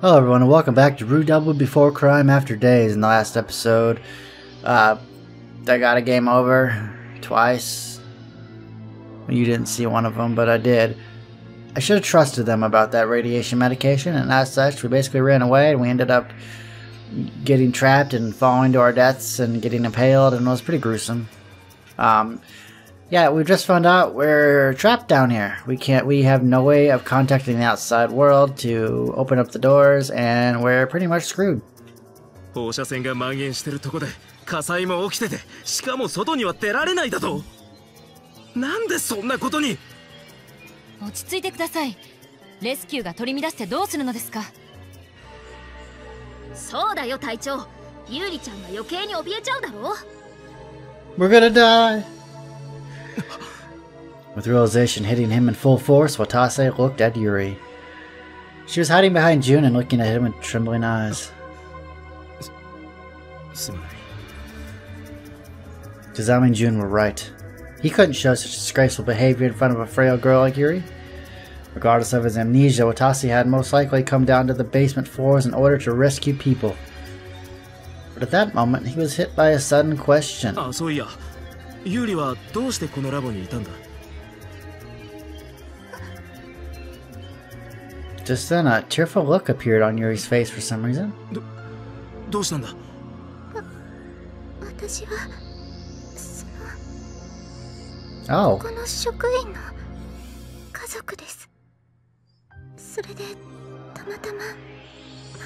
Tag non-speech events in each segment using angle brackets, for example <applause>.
Hello, everyone, and welcome back to Rue Double Before Crime After Days. In the last episode, uh, I got a game over twice. You didn't see one of them, but I did. I should have trusted them about that radiation medication, and as such, we basically ran away and we ended up getting trapped and falling to our deaths and getting impaled, and it was pretty gruesome. Um, yeah, we just found out we're trapped down here. We can't, we have no way of contacting the outside world to open up the doors, and we're pretty much screwed. 放射線が蔓延してるとこで火災も起きててしかも外には出られないだとなんでそんなことに落ち着いてくださいレスキューが取り乱してどうするのですかそうだよ隊長ユーリちゃんが余計に怯えちゃうだろ We're gonna die! <laughs> With realization hitting him in full force, Watase looked at Yuri. She was hiding behind June and looking at him with trembling eyes. Sorry. Kazami and June were right. He couldn't show such disgraceful behavior in front of a frail girl like Yuri. Regardless of his amnesia, Watase had most likely come down to the basement floors in order to rescue people. But at that moment, he was hit by a sudden question. Ah, so yeah. ユーリはどうしてこのラボにいたんだ？Just then, a tearful look appeared on Yuri's face for some reason. どうしたんだ？私はその Oh, この職員の家族です。それでたまたま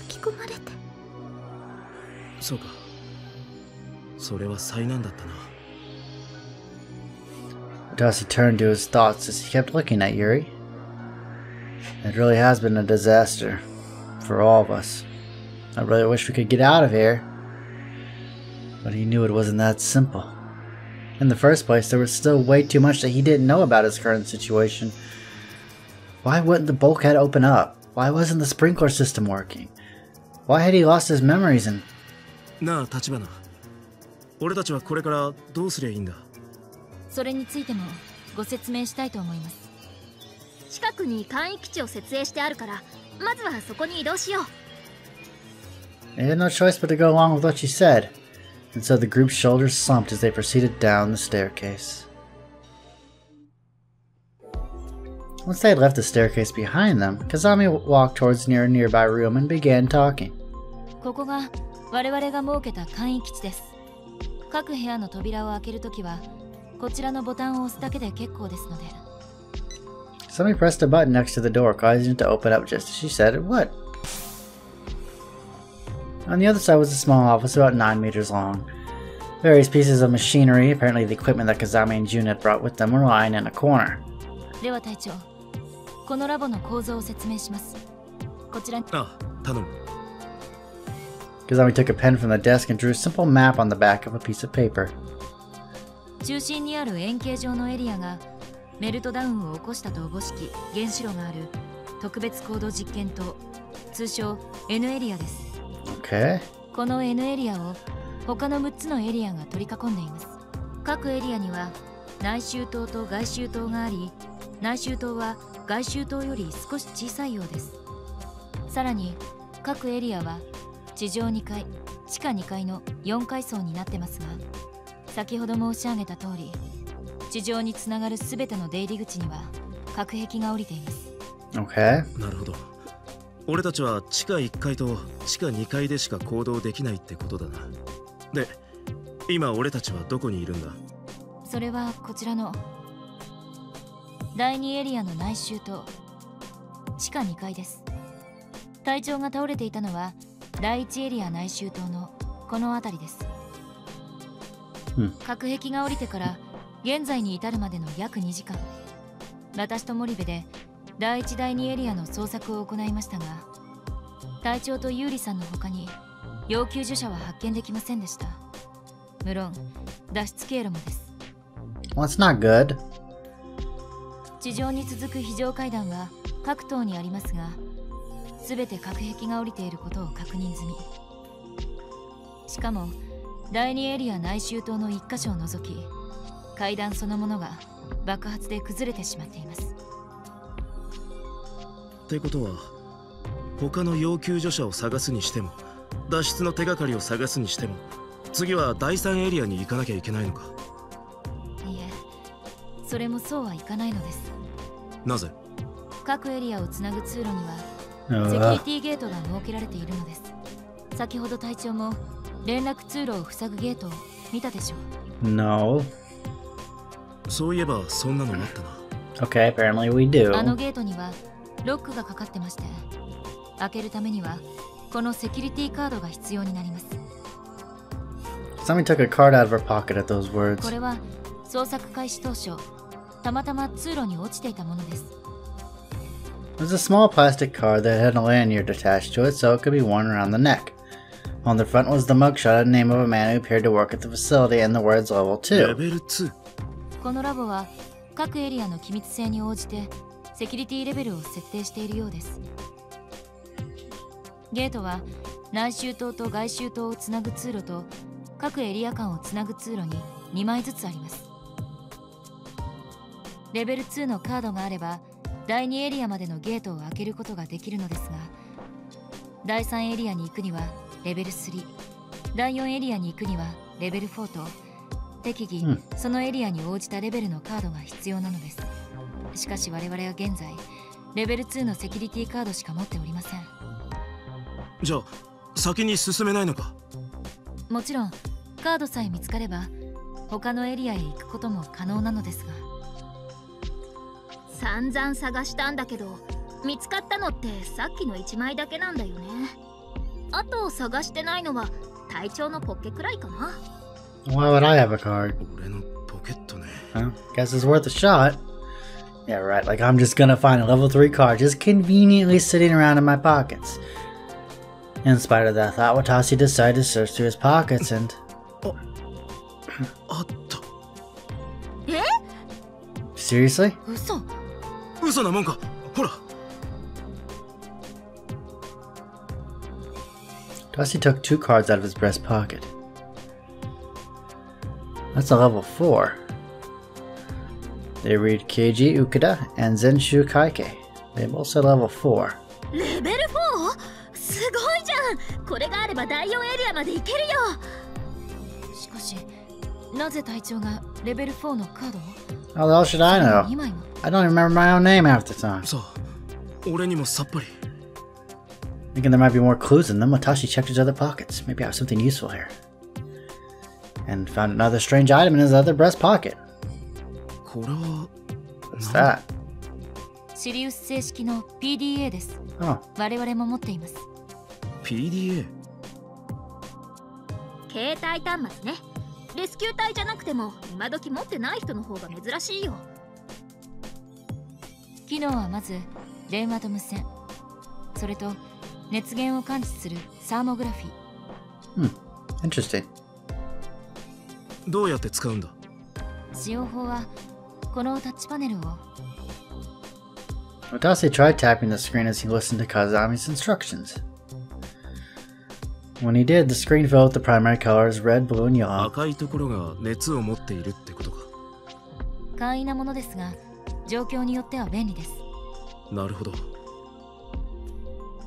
巻き込まれて。そうか。それは災難だったな Watasi turned to his thoughts as he kept looking at Yuri. It really has been a disaster for all of us. I really wish we could get out of here. But he knew it wasn't that simple. In the first place, there was still way too much that he didn't know about his current situation. Why wouldn't the bulkhead open up? Why wasn't the sprinkler system working? Why had he lost his memories and なあ立花俺たちはこれからどうすりゃいいんだ それについてもご説明したいと思います近くに簡易基地を設営してあるからまずはそこに移動しよう they had no choice but to go along with what she said. And so the group's shoulders slumped as they proceeded down the staircase. Once they had left the staircase behind them, Kazami walked towards near a nearby room and began talking. ここが我々が設けた簡易基地です各部屋の扉を開けるときはこちらのボタンを押すだけで結構ですので Somebody pressed a button next to the door, causing it to open up just as she said it would. On the other side was a small office about 9 meters long. Various pieces of machinery, apparently the equipment that Kazami and June had brought with them, were lying in a corner. では隊長このラボの構造を説明しますこちらにあ頼む Kazami took a pen from the desk and drew a simple map on the back of a piece of paper. 中心にある円形状のエリアがメルトダウンを起こしたとおぼしき原子炉がある特別高度実験棟。通称 N エリアです。Okay. この N エリアを他の6つのエリアが取り囲んでいます。各エリアには内周塔と外周塔があり内周塔は外周塔より少し小さいようです。さらに各エリアは地上2階地下2階の4階層になってますが先ほど申し上げた通り地上につながる全ての出入り口には隔壁が降りています。Okay. なるほど。俺たちは地下1階と地下2階でしか行動できないってことだな。で今俺たちはどこにいるんだ？それはこちらの第2エリアの内周と地下2階です。隊長が倒れていたのは第1エリア内周塔のこの辺りです、うん。隔壁が降りてから現在に至るまでの約2時間。私と森部で第1第2エリアの捜索を行いましたが隊長とユーリさんの他に要救助者は発見できませんでした。無論脱出経路もです。It's not good. 地上に続く非常階段は各棟にありますが全て隔壁が降りていることを確認済み。しかも第2エリア内周塔の1箇所を除き階段そのものが爆発で崩れてしまっています。ってことは他の要救助者を探すにしても脱出の手がかりを探すにしても次は第三エリアに行かなきゃいけないのか？いえそれもそうはいかないのです。なぜ？各エリアをつなぐ通路にはセキュリ Uh, ティゲートが設けられているのです。先ほど隊長も連絡通路を塞ぐゲートを見たでしょう no. そういえばそんなのあったな Okay, apparently we do. あのゲートにはロックがかかってまして開けるためにはこのセキュリティカードが必要になります Somebody took a card out of her pocket at those words. これは捜索開始当初たまたま通路に落ちていたものです It was a small plastic card that had a lanyard attached to it so it could be worn around the neck. On the front was the mugshot and name of a man who appeared to work at the facility and the words level 2. レベル2このラボは各エリアの機密性に応じてセキュリティレベルを設定しているようです。ゲートは内周灯と外周灯をつなぐ通路と各エリア間をつなぐ通路に2枚ずつあります。レベル2のカードがあれば第2エリアまでのゲートを開けることができるのですが第3エリアに行くにはレベル3第4エリアに行くにはレベル4と適宜、うん。そのエリアに応じたレベルのカードが必要なのです。しかし我々は現在レベル2のセキュリティカードしか持っておりません。じゃあ先に進めないのか？もちろんカードさえ見つかれば他のエリアへ行くことも可能なのですが。散々探したんだけど見つかったのってさっきの1枚だけなんだよねあと探してないのは隊長のポッケくらいかな Why would I have a card? 俺のポケットね Huh? Guess it's worth a shot. Yeah, right. Like I'm just gonna find a level 3 card just conveniently sitting around in my pockets. In spite of that thought, Watasi decided to search through his pockets and. <coughs> あった Seriously? 嘘嘘なもんかほら Dusty took two cards out of his breast pocket. That's a level 4. They read Keiji Ukeda and Zenshu Kaike. They both said level 4. レベル 4? すごいじゃんこれがあれば第4エリアまで行けるよしかしなぜ隊長がレベル4のカードを How the hell should I know? 2枚も I don't even remember my own name half the time. さあ俺にもさっぱり Thinking there might be more clues in them, Watashi checked his other pockets. Maybe I have something useful here. And found another strange item in his other breast pocket. What's 何 that? シリウス正式の PDA です Oh, 我々も持っています PDA? 携帯端末ねレスキュー隊じゃなくても今時持ってない人の方が珍しいよ機能はまず電話と無線それと熱源を感知するサーモグラフィー interesting. どうやって使うんだ使用法はこのタッチパネルを Watase tried tapping the screen as he listened to Kazami's instructions. When he did, the screen filled with the primary colors red, blue, and yellow. 赤いところが熱を持っているってことか簡易なものですが状況によっては便利ですなるほど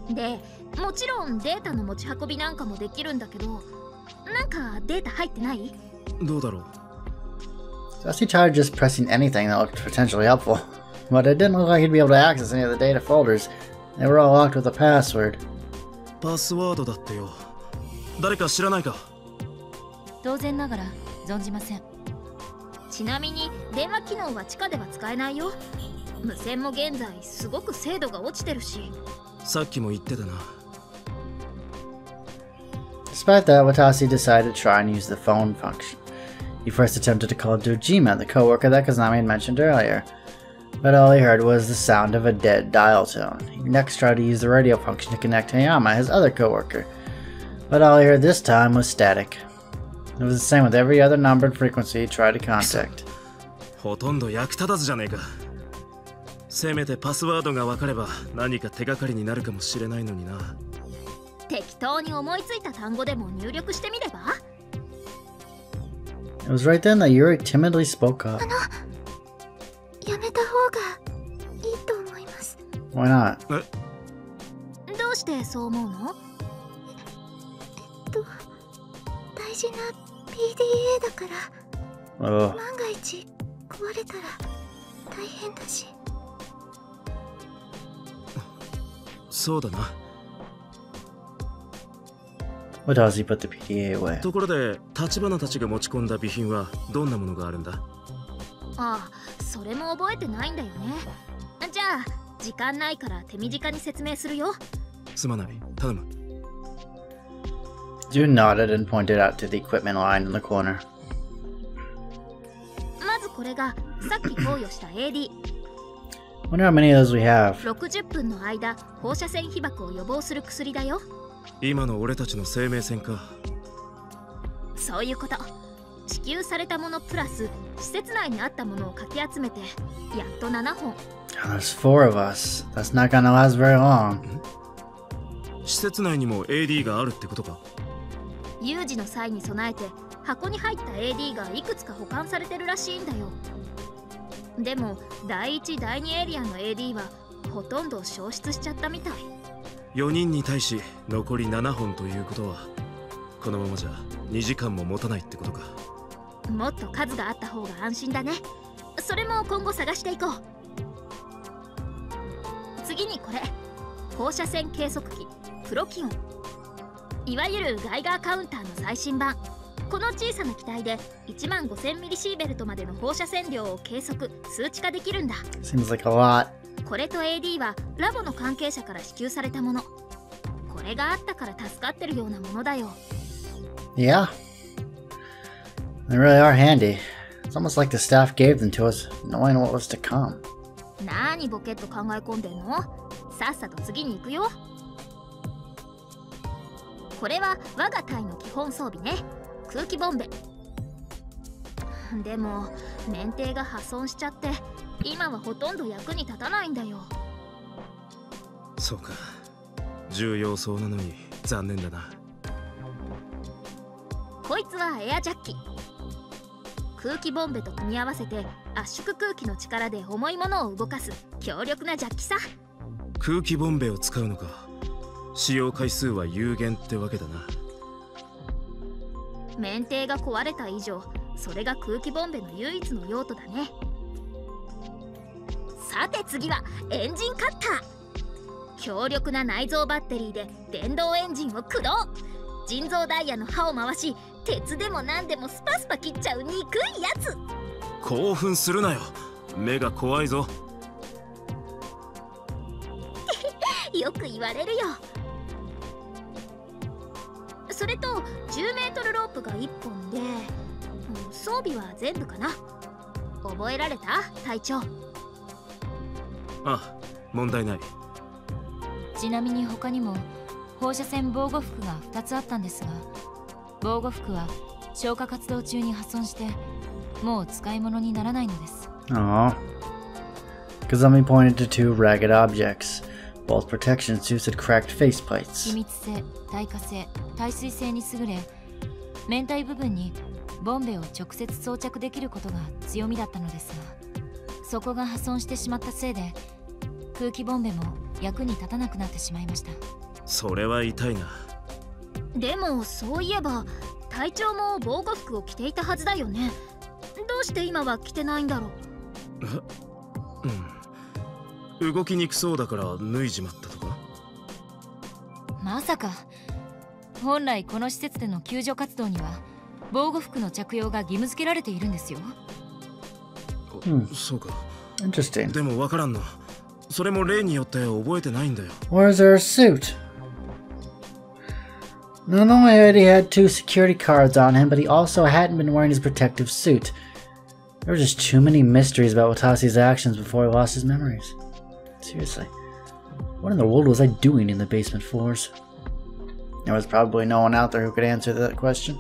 でもちろんデータの持ち運びなんかもできるんだけどなんかデータ入ってないどうだろう Dusty tried just pressing anything that looked potentially helpful, but it didn't look like he'd be able to access any of the data folders. They were all locked with a password. パスワードだってよ誰か知らないか当然ながら存じませんちなみに電話機能は地下では使えないよ無線も現在すごく精度が落ちてるし さっきも言ってたな Despite that, Watasi decided to try and use the phone function. He first attempted to call Dojima, the coworker that Kazami had mentioned earlier, but all he heard was the sound of a dead dial tone. He next tried to use the radio function to connect Hayama, his other coworker, but all he heard this time was static. It was the same with every other number and frequency he tried to contact. ほとんど役立たずじゃねえか せめてパスワードが分かれば何か手がかりになるかもしれないのにな。適当に思いついた単語でも入力してみれば？It was right then that Yuri timidly spoke up. やめた方がいいと思います。Why not? え？どうしてそう思うの？えっと大事な PDA だから。Oh. 万が一壊れたら大変だしそうだな。What does he put the PDA away? ところで立花たちが持ち込んだ備品はどんなものがあるんだ？ああそれも覚えてないんだよね。じゃあ時間ないから手短に説明するよ。すまない。頼む。June nodded and pointed out to the equipment line in the corner. まずこれがさっき投与した AD60 Wonder how many of those we have. 分の間放射線被曝を予防する薬だよ。今の俺たちの生命線か。そういうこと。支給されたものプラス施設内にあったものをかき集めてやっと7本。Oh, there's four of us. That's not gonna last very long. 施設内にも AD があるってことか？有事の際に備えて箱に入った AD がいくつか保管されてるらしいんだよでも第1第2エリアの AD はほとんど消失しちゃったみたい。4人に対し残り7本ということはこのままじゃ2時間も持たないってことか。もっと数があった方が安心だね。それも今後探していこう。次にこれ。放射線計測器プロキオン。いわゆるガイガーカウンターの最新版この小さな機体で1万5000ミリシーベルトまでの放射線量を計測数値化できるんだ Seems like a lot. これと AD はラボの関係者から支給されたものこれがあったから助かってるようなものだよ Yeah. They really are handy. It's almost like the staff gave them to us, knowing what was to come. なーにボケっと考え込んでんの？さっさと次に行くよこれは我が隊の基本装備ね空気ボンベ。でも免停が破損しちゃって今はほとんど役に立たないんだよ。そうか。重要そうなのに残念だな。こいつはエアジャッキ。空気ボンベと組み合わせて圧縮空気の力で重いものを動かす強力なジャッキさ。空気ボンベを使うのか。使用回数は有限ってわけだな免停が壊れた以上それが空気ボンベの唯一の用途だね。さて次はエンジンカッター。強力な内蔵バッテリーで電動エンジンを駆動。人造ダイヤの刃を回し鉄でも何でもスパスパ切っちゃう憎いやつ。興奮するなよ。目が怖いぞ。<laughs> よく言われるよそれと10メートルロープが1本で、うん装備は全部かな。覚えられた？隊長。あ問題ない。ちなみに他にも放射線防護服が2つあったんですが防護服は消火活動中に破損してもう使い物にならないのです。Aww. Kazami pointed to two ragged objects. Both protection suits had cracked 気 faceplates. 密性耐火性耐水性に優れ面体部分にボンベを直接装着できることが強みだったのですがそこが破損してしまったせいで空気ボンベも役に立たなくなってしまいました。それは痛いな。でもそういえば隊長も防護服を着ていたはずだよね。どうして今は着てないんだろう？うん動きにくそうだから脱いじまったとかまさか本来この施設での救助活動には防護服の着用が義務付けられているんですようんそうか Interesting. でもわからんなそれも例によって覚えてないんだよ Where's her suit? Not only had he had two security cards on him, but he also hadn't been wearing his protective suit. There were just too many mysteries about Watasi's actions before he lost his memories. Seriously. What in the world was I doing in the basement floors? There was probably no one out there who could answer that question.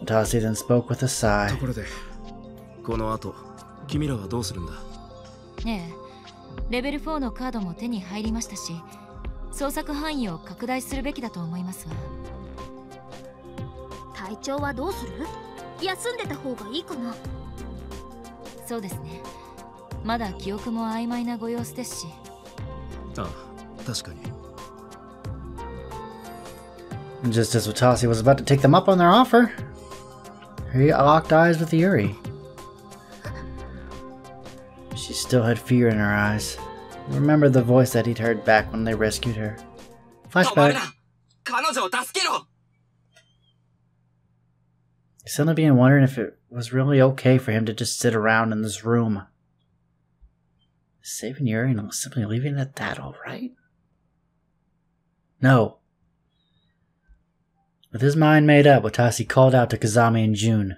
Watasi then spoke with a と sigh. ころでこの後君らはどうするんだねえレベル4のカードも手に入りましたし捜索範囲を拡大するべきだと思いますが隊長はどうする休んでた方がいいかなそうですねまだ記憶も曖昧なご様子ですしああ確かに And just as Watasi was about to take them up on their offer, he locked eyes with Yuri. She still had fear in her eyes. Remember the voice that he'd heard back when they rescued her. 止まる Flashback. な彼女を助けろ Suddenly began wondering if it was really okay for him to just sit around in this room. Saving Yuri and simply leaving it at that, alright? No. With his mind made up, Watasi called out to Kazami and June.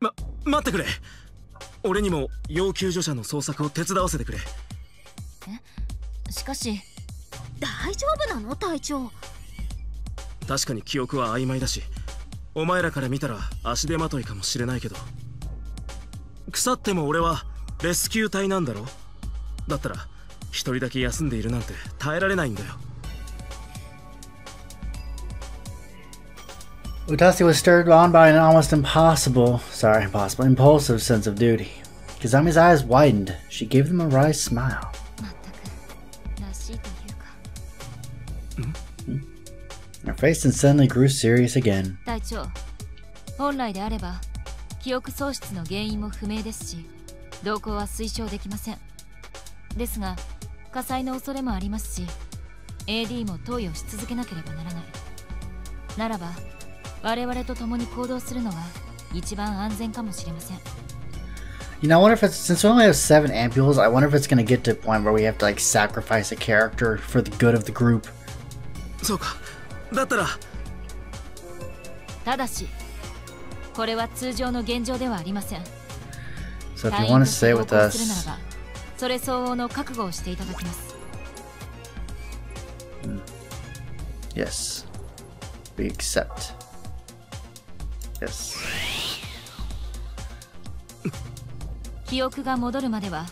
ま、待ってくれ俺にも要救助者の捜索を手伝わせてくれしかし大丈夫なの隊長確かに記憶は曖昧だしお前らから見たら足手まといかもしれないけど腐っても俺はレスキュー隊なんだろだったら一人だけ休んでいるなんて耐えられないんだよ Utasi was stirred on by an almost impossible, sorry, impossible, impulsive sense of duty. Kazami's eyes widened. She gave them a wry smile. まったくらしいというか Her face then suddenly grew serious again. 隊長本来であれば記憶喪失の原因も不明ですし動向は推奨できません ですが火災の恐れもありますし AD も投与し続けなければならないならば我々と共に行動するのが一番安全かもしれません You know, I wonder if it's since we only have seven ampules. I wonder if it's gonna get to a point where we have to like sacrifice a character for the good of the group. そうかだったらただしこれは通常の現状ではありません So if 隊 you 員 want と to stay 同 with us, ばそれ相応の覚悟をしていただきます。yes, we accept. Yes. <laughs> 記憶が戻るまでは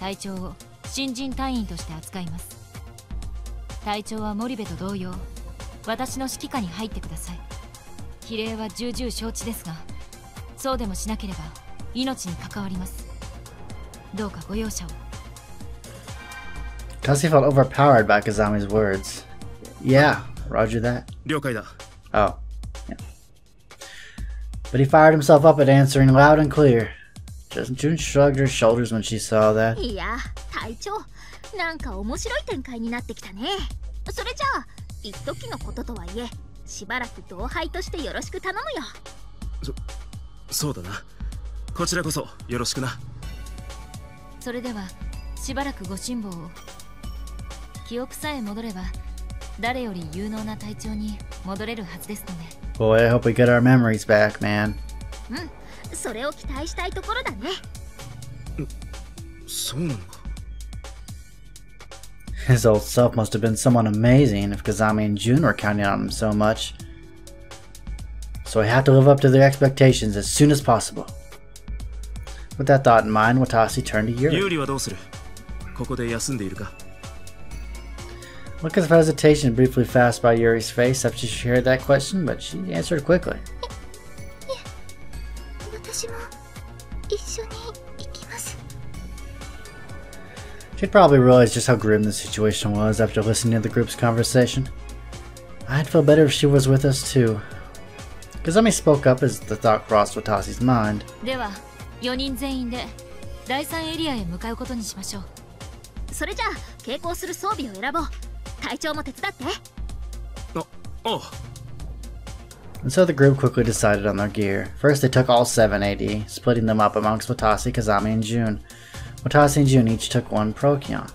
隊長を新人隊員として扱います。隊長は森部と同様私の指揮下に入ってください。比例は重々承知ですがそうでもしなければ命に関わりますどうかご容赦を Kasi felt overpowered by Kazami's words. Yeah, roger that. 了解だ Oh, yeah. But he fired himself up at answering loud and clear. Just June shrugged her shoulders when she saw that. いや隊長なんか面白い展開になってきたねそれじゃあ一時のこととはいえしばらく同輩としてよろしく頼むよそうだなこちらこそよろしくなそれではしばらくご辛抱を記憶さえ戻れば誰より有能な隊長に戻れるはずですので Boy, I hope we get our memories back, man. それを期待したいところだねそうなのか His old self must have been somewhat amazing if Kazami and June were counting on him so much. So he had to live up to their expectations as soon as possible. With that thought in mind, Watasi turned to 有 Yuri. 利はどうするここで休んでいるか Look of hesitation briefly flashed by Yuri's face after she heard that question, but she answered quickly. 私も一緒に行きます She'd probably realized just how grim the situation was after listening to the group's conversation. I'd feel better if she was with us too. Kazami spoke up as the thought crossed Watasi's mind. では 4人全員で第3エリアへ向かうことにしましょうそれじゃあ傾向する装備を選ぼう隊長も手伝ってあおう And so the group quickly decided on their gear. First, they took all seven AD, splitting them up amongst Watasi, Kazami, and June. Watasi and June each took one Procyon.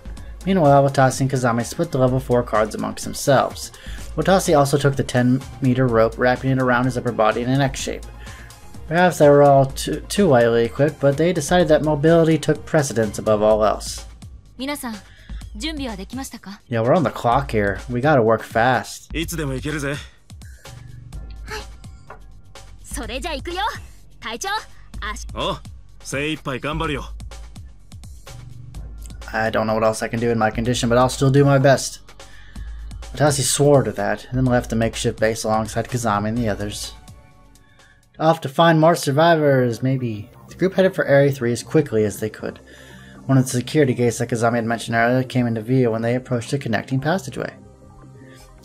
Meanwhile, Watasi and Kazami split the level 4 cards amongst themselves. Watasi also took the 10 meter rope, wrapping it around his upper body in an X shape. Perhaps they were all too, too lightly equipped, but they decided that mobility took precedence above all else. Yeah, we're on the clock here. We gotta work fast. I don't know what else I can do in my condition, but I'll still do my best. Watasi swore to that, and then left the makeshift base alongside Kazami and the others Off to find more survivors, maybe. The group headed for Area 3 as quickly as they could. One of the security gates that Kazami had mentioned earlier came into view when they approached a connecting passageway.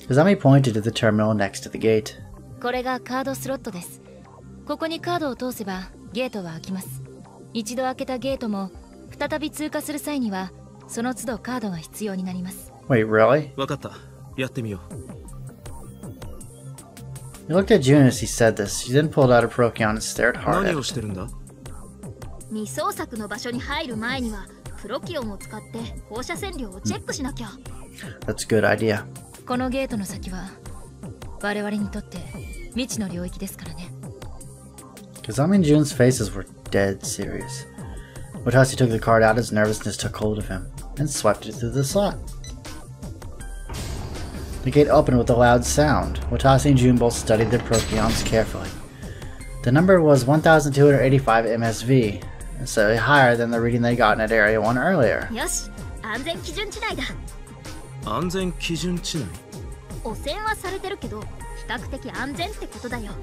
Kazami pointed to the terminal next to the gate. これがカードスロットですここにカードを通せばゲートは開きます一度開けたゲートも再び通過する際にはその都度カードが必要になります Wait, really? 分かったやってみよう He looked at June as he said this. She then pulled out a Procyon and stared hard 何 at を it. してるんだ未捜索の場所に入る前にはプロキオンを使って放射線量をチェックしなきゃ That's a good idea. このゲートの先は我々にとって未知の領域ですからね Kazami and June's faces were dead serious. Watasi took the card out as nervousness took hold of him and swept it through the slot. The gate opened with a loud sound. Watasi and June both studied their Procyons carefully. The number was 1285 MSV, so higher than the reading they gotten at Area 1 earlier. よし安全基準地内だ安全基準値内汚染はされてるけど比較的安全ってことだよ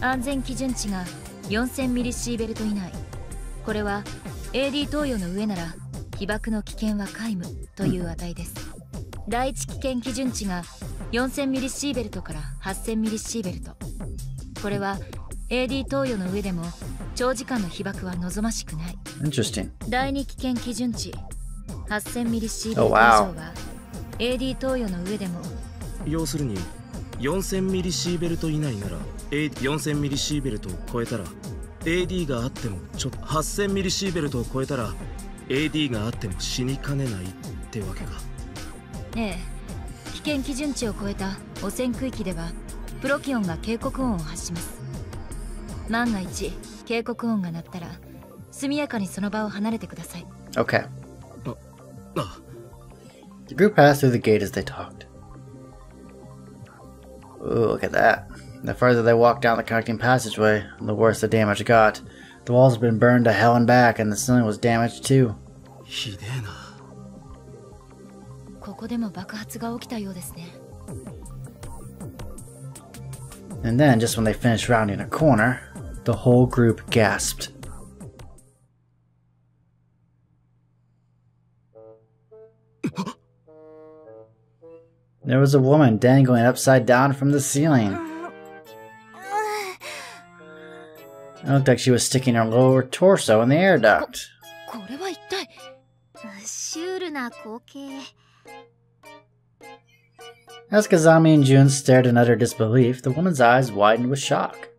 安全基準値が4000ミリシーベルト以内これは AD 投与の上なら被爆の危険は皆無という値です 第一危険基準値が4000ミリシーベルトから8000ミリシーベルトこれは AD 投与の上でも長時間の被爆は望ましくない Interesting. 第二危険基準値8000ミリシーベルト Oh, 以.上は AD 投与の上でも要するに4000ミリシーベルト以内なら A4000 ミリシーベルトを超えたら AD があってもちょっと8000ミリシーベルトを超えたら AD があっても死にかねないってわけかええ危険基準値を超えた汚染区域ではプロキオンが警告音を発します万が一警告音が鳴ったら速やかにその場を離れてください Okay. あ The group passed through the gate as they talked. Ooh, look at that. The further they walked down the connecting passageway, the worse the damage got. The walls had been burned to hell and back, and the ceiling was damaged too. ひでえな ここでも爆発が起きたようですね And then, just when they finished rounding a corner, the whole group gasped. There was a woman dangling upside down from the ceiling. It looked like she was sticking her lower torso in the air duct. これは一体シュールな光景 As Kazami and June stared in utter disbelief, the woman's eyes widened with shock.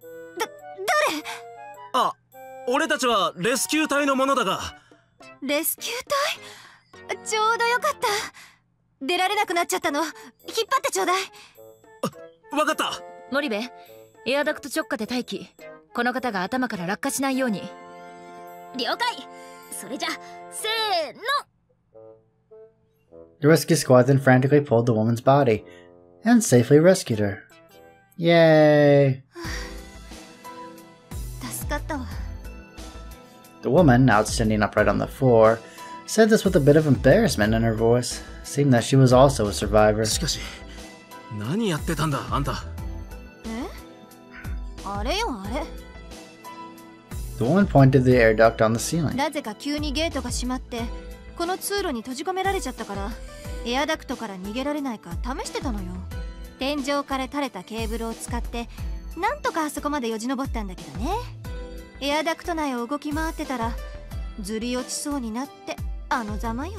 あ俺たちはレスキュー隊のものだが。レスキュー隊？ちょうどよかった。出られなくなっちゃったの。引っ張ってちょうだい。わかった。森部エアダクト直下で待機。この方が頭から落下しないように。了解。それじゃせーの The rescue squad then frantically pulled the woman's body and safely rescued her. Yay! <sighs> 助かったわ The woman, now standing upright on the floor, said this with a bit of embarrassment in her voice, seeing that she was also a survivor. しかし何やってたんだあんたえあれよあれ The woman pointed to the air duct on the ceiling. なぜか急にゲートが閉まって この通路に閉じ込められちゃったからエアダクトから逃げられないか試してたのよ。天井から垂れたケーブルを使ってなんとかあそこまでよじ登ったんだけどね。エアダクト内を動き回ってたらずり落ちそうになってあのざまよ。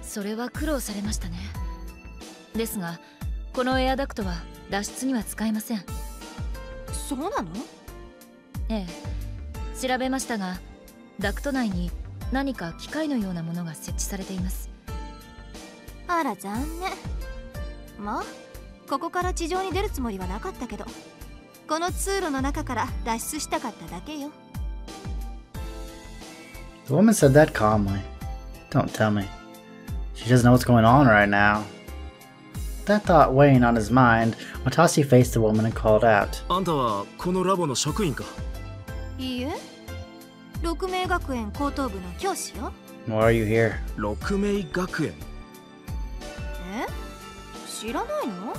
それは苦労されましたね。ですがこのエアダクトは脱出には使えません。そうなの？ええ。調べましたがダクト内に何か機械のようなものが設置されていますあら残念まあここから地上に出るつもりはなかったけどこの通路の中から脱出したかっただけよ The woman said that calmly. Don't tell me. She doesn't know what's going on right now. That thought weighing on his mind, Watasi faced the woman and called out. あんたはこのラボの職員かいいえ六名学園高等部の教師よ Why are you here? 六名学園え知らないの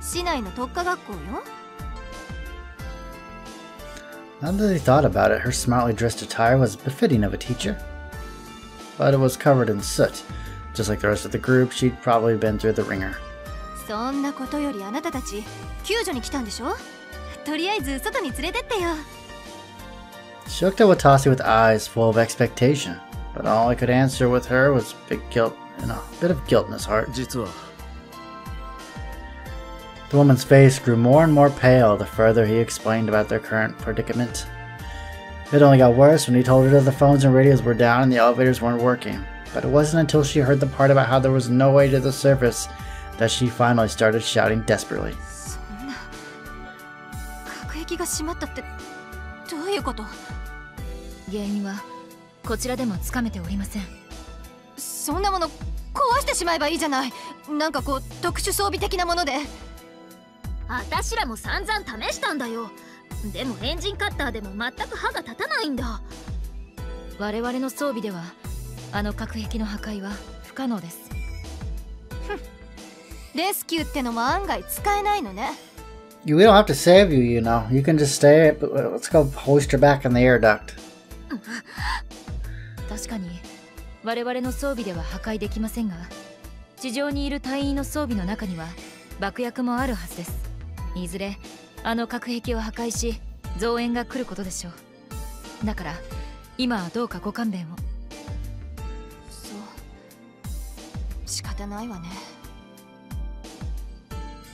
市内の特化学校よ Now that he thought about it, her smartly dressed attire was befitting of a teacher. But it was covered in soot. Just like the rest of the group, she'd probably been through the ringer. そんなことよりあなたたち救助に来たんでしょとりあえず外に連れてってよ She looked at Watasi with eyes full of expectation, but all I could answer with her was big guilt and a bit of guilt in his heart. The woman's face grew more and more pale the further he explained about their current predicament. It only got worse when he told her that the phones and radios were down and the elevators weren't working. But it wasn't until she heard the part about how there was no way to the surface that she finally started shouting desperately. <laughs> 原因はこちらでもつかめておりません。そんなもの壊してしまえばいいじゃない。なんかこう特殊装備的なもので。あたしらも散々試したんだよ。でもエンジンカッターでも全く歯が立たないんだ。我々の装備ではあの核壁の破壊は不可能です。レスキューってのも案外使えないのね。You- We don't have to save you, you know. You can just stay. But let's go hoist her back in the air duct. 我々の装備では破壊できませんが地上にいる隊員の装備の中には爆薬もあるはずです。いずれあの核壁を破壊し増援が来ることでしょう。だから今はどうかご勘弁を。そう。仕方ないわね。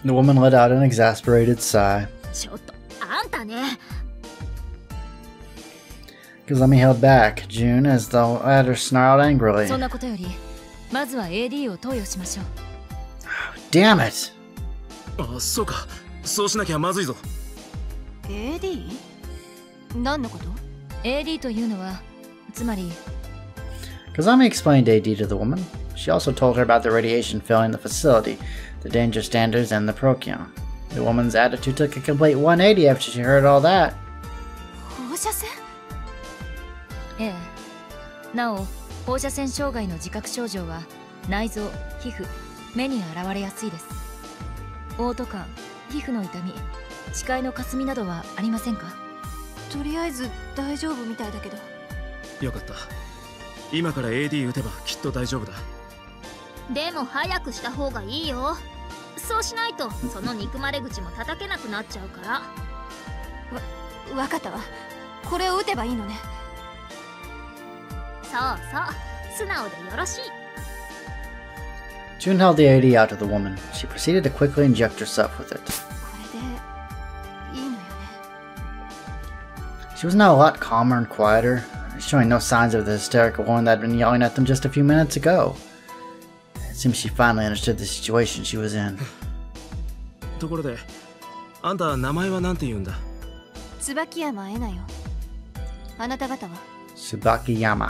The woman let out an exasperated sigh. ちょっとあんたね Kazumi held back June as the latter snarled angrily. そんなことよりまずは AD を投与しましょう Damn it! あそうかそうしなきゃまずいぞ AD? 何のこと AD というのはつまり Kazami explained AD to the woman. She also told her about the radiation filling the facility, the danger standards, and the Procyon. The woman's attitude took a complete 180 after she heard all that. 放射線 ええ。なお放射線障害の自覚症状は内臓皮膚目に現れやすいです。嘔吐感皮膚の痛み視界の霞などはありませんか？とりあえず大丈夫みたいだけど。よかった。今から AD 打てばきっと大丈夫だ。でも早くした方がいいよ。そうしないとその憎まれ口も叩けなくなっちゃうから。わかったわ。これを打てばいいのね そうそう素直でよろしい June held the AD out to the woman. She proceeded to quickly inject herself with it. これでいいのよね She was now a lot calmer and quieter, showing no signs of the hysterical one that had been yelling at them just a few minutes ago. It seems she finally understood the situation she was in. <laughs> ところであんた名前は何て言うんだ椿山えなよあなた方は Subakiyama.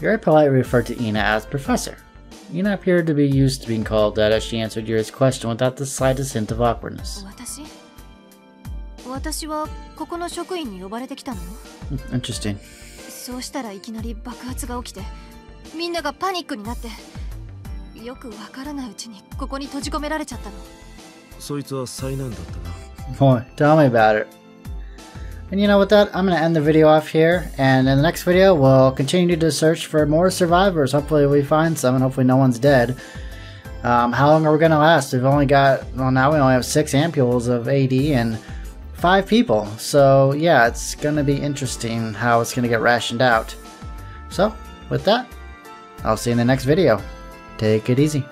Yuri politely referred to Ina as Professor. Ina appeared to be used to being called that as she answered Yuri's question without the slightest hint of awkwardness. 私私はここの職員に呼ばれてきたの <laughs> Interesting. そうしたらいきなり爆発が起きてみんながパニックになってよくわからないうちにここに閉じ込められちゃったのそいつは災難だったな Boy, tell me about it. And you know, with that, I'm going to end the video off here. And in the next video, we'll continue to search for more survivors. Hopefully, we find some, and hopefully, no one's dead. Um, how long are we going to last? We've only got, well, now we only have six ampules of AD and five people. So, yeah, it's going to be interesting how it's going to get rationed out. So, with that, I'll see you in the next video. Take it easy.